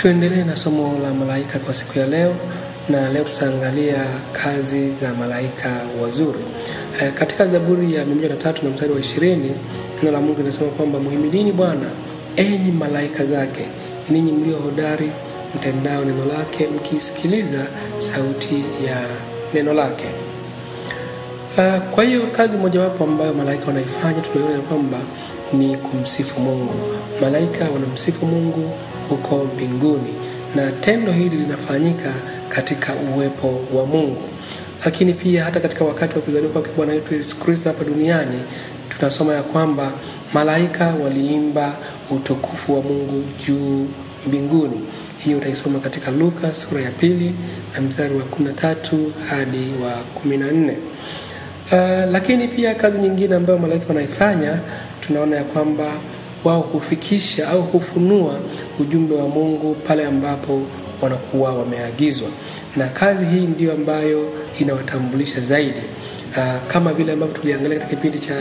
Tuendelee na somo la malaika kwa siku ya leo, na leo tutaangalia kazi za malaika wazuri. E, katika Zaburi ya 103 na mstari wa 20 neno la Mungu linasema kwamba muhimidini Bwana enyi malaika zake, ninyi mlio hodari mtendao neno lake, mkisikiliza sauti ya neno lake. Uh, kwa hiyo kazi mojawapo ambayo malaika wanaifanya tunaiona kwamba ni kumsifu Mungu. Malaika wanamsifu Mungu huko mbinguni, na tendo hili linafanyika katika uwepo wa Mungu. Lakini pia hata katika wakati wa kuzaliwa kwake Bwana wetu Yesu Kristo hapa duniani, tunasoma ya kwamba malaika waliimba utukufu wa Mungu juu mbinguni. Hiyo utaisoma katika Luka sura ya pili na mstari wa 13 hadi wa 14. Uh, lakini pia kazi nyingine ambayo malaika wanaifanya tunaona ya kwamba wao kufikisha au kufunua ujumbe wa Mungu pale ambapo wanakuwa wameagizwa, na kazi hii ndiyo ambayo inawatambulisha zaidi. Uh, kama vile ambavyo tuliangalia katika kipindi cha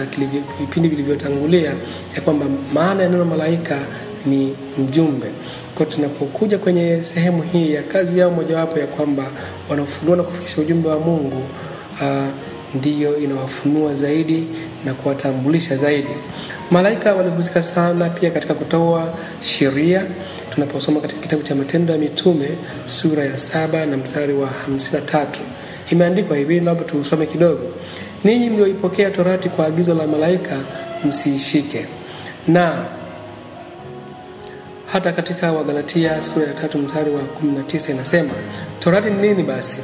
vipindi vilivyotangulia ya kwamba maana ya neno malaika ni mjumbe. Kwa tunapokuja kwenye sehemu hii ya kazi yao mojawapo ya kwamba wanafunua na kufikisha ujumbe wa Mungu uh, ndiyo inawafunua zaidi na kuwatambulisha zaidi. Malaika walihusika sana pia katika kutoa sheria. Tunaposoma katika kitabu cha Matendo ya Mitume sura ya saba na mstari wa hamsini na tatu imeandikwa hivi, labda tuusome kidogo: ninyi mlioipokea torati kwa agizo la malaika msiishike. Na hata katika Wagalatia sura ya tatu mstari wa 19 inasema torati ni nini basi?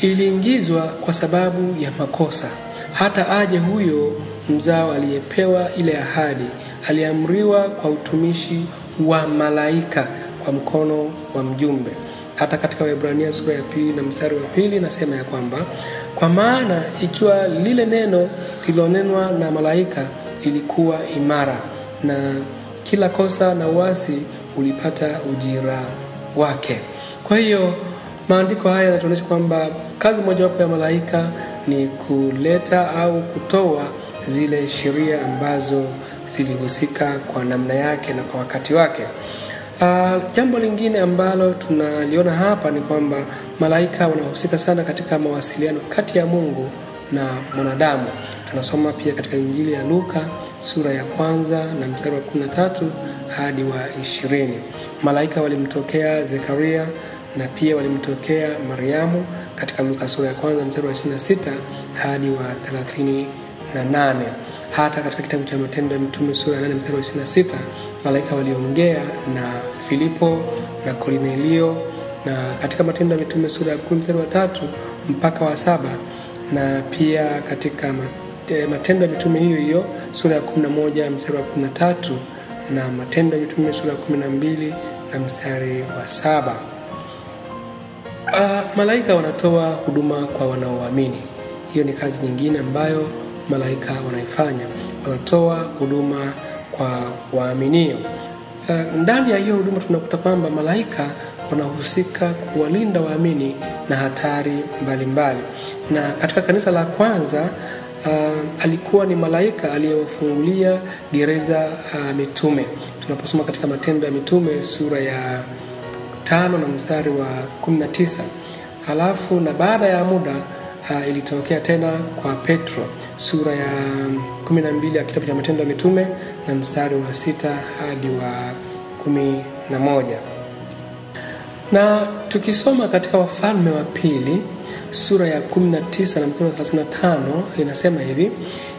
Iliingizwa kwa sababu ya makosa, hata aje huyo mzao aliyepewa ile ahadi. Aliamriwa kwa utumishi wa malaika kwa mkono wa mjumbe. Hata katika Waebrania sura ya pili na mstari wa pili nasema ya kwamba kwa maana ikiwa lile neno lililonenwa na malaika lilikuwa imara, na kila kosa na uasi ulipata ujira wake. Kwa hiyo maandiko haya yanatuonyesha kwamba kazi mojawapo ya malaika ni kuleta au kutoa zile sheria ambazo zilihusika kwa namna yake na kwa wakati wake. Uh, jambo lingine ambalo tunaliona hapa ni kwamba malaika wanahusika sana katika mawasiliano kati ya Mungu na mwanadamu. Tunasoma pia katika Injili ya Luka sura ya kwanza na mstari wa 13 hadi wa ishirini. Malaika walimtokea Zekaria na pia walimtokea Mariamu katika Luka sura ya kwanza mstari wa 26 hadi wa 38. Hata katika kitabu cha Matendo ya Mitume sura ya 8 mstari wa 26 malaika waliongea na Filipo na Kornelio, na katika Matendo ya Mitume sura ya 10 mstari wa tatu mpaka wa saba na pia katika Matendo ya Mitume hiyo hiyo sura ya 11 mstari wa 13 na Matendo ya Mitume sura ya 12 na mstari wa saba. Uh, malaika wanatoa huduma kwa wanaoamini. Hiyo ni kazi nyingine ambayo malaika wanaifanya, wanatoa huduma kwa waaminio. Uh, ndani ya hiyo huduma tunakuta kwamba malaika wanahusika kuwalinda waamini na hatari mbalimbali mbali. Na katika kanisa la kwanza uh, alikuwa ni malaika aliyewafungulia gereza uh, mitume. Tunaposoma katika Matendo ya Mitume sura ya tano na mstari wa 19. Halafu na baada ya muda uh, ilitokea tena kwa Petro sura ya 12 ya kitabu cha Matendo ya Mitume na mstari wa sita hadi wa kumi na moja. Na tukisoma katika Wafalme wa Pili sura ya 19 na mstari wa 35 inasema hivi: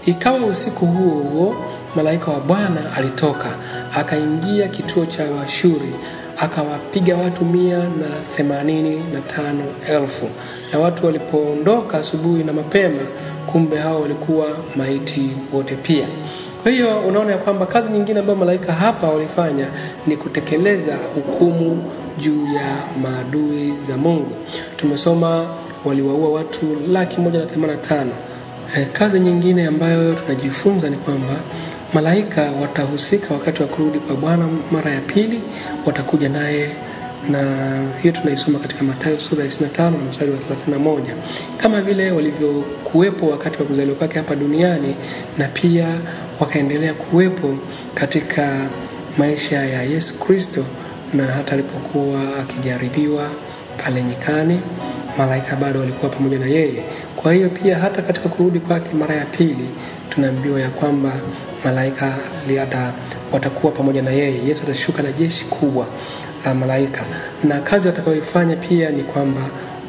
ikawa usiku huo huo malaika wa Bwana alitoka akaingia kituo cha Washuri akawapiga watu mia na themanini na tano elfu na watu walipoondoka asubuhi na mapema, kumbe hao walikuwa maiti wote pia. Kwa hiyo unaona ya kwamba kazi nyingine ambayo malaika hapa walifanya ni kutekeleza hukumu juu ya maadui za Mungu. Tumesoma waliwaua watu laki moja na themanini. Eh, kazi nyingine ambayo tunajifunza ni kwamba malaika watahusika wakati wa kurudi kwa Bwana mara ya pili, watakuja naye na hiyo tunaisoma katika Mathayo sura ya 25 na mstari wa 31, kama vile walivyokuwepo wakati wa kuzaliwa kwake hapa duniani na pia wakaendelea kuwepo katika maisha ya Yesu Kristo na hata alipokuwa akijaribiwa pale nyikani, malaika bado walikuwa pamoja na yeye. Kwa hiyo pia hata katika kurudi kwake mara ya pili tunaambiwa ya kwamba malaika liata watakuwa pamoja na yeye. Yesu atashuka na jeshi kubwa la malaika, na kazi watakayoifanya pia ni kwamba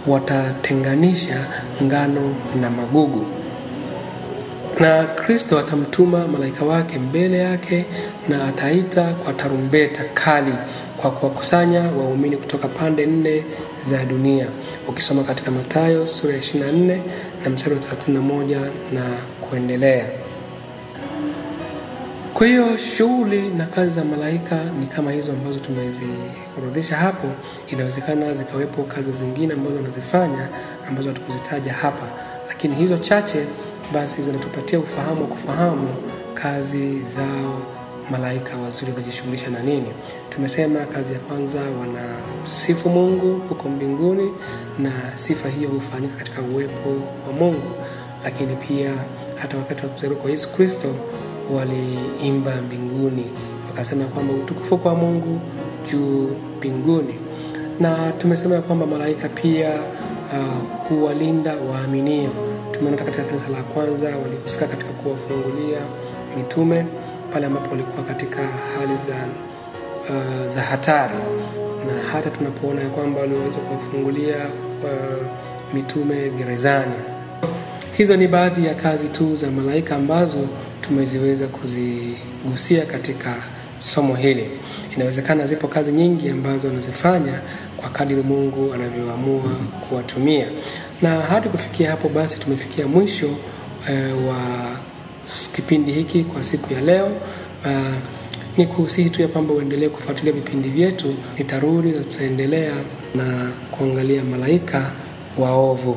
watatenganisha ngano na magugu na Kristo atamtuma malaika wake mbele yake na ataita kwa tarumbeta kali kwa kuwakusanya waumini kutoka pande nne za dunia. Ukisoma katika matayo sura ya 24 na mstari wa 31 na kuendelea. Kwa hiyo shughuli na kazi za malaika ni kama hizo ambazo tumeziorodhesha hapo. Inawezekana zikawepo kazi zingine ambazo wanazifanya ambazo hatukuzitaja hapa, lakini hizo chache basi zinatupatia ufahamu wa kufahamu kazi zao malaika wazuri wanajishughulisha na nini. Tumesema kazi ya kwanza wanasifu Mungu huko mbinguni, na sifa hiyo hufanyika katika uwepo wa Mungu, lakini pia hata wakati wa kuzaliwa kwa Yesu Kristo waliimba mbinguni, wakasema kwamba utukufu kwa Mungu juu mbinguni. Na tumesema ya kwamba malaika pia uh, huwalinda waaminio. Tumeona katika kanisa la kwanza walihusika katika kuwafungulia mitume pale ambapo walikuwa katika hali za, uh, za hatari, na hata tunapoona ya kwamba waliweza kuwafungulia uh, mitume gerezani. Hizo ni baadhi ya kazi tu za malaika ambazo tumeziweza kuzigusia katika somo hili. Inawezekana zipo kazi nyingi ambazo wanazifanya kwa kadiri Mungu anavyoamua kuwatumia na hadi kufikia hapo basi tumefikia mwisho uh, wa kipindi hiki kwa siku ya leo. Uh, ni kuhusihi tu ya kwamba uendelee kufuatilia vipindi vyetu. Nitarudi na tutaendelea na kuangalia malaika waovu.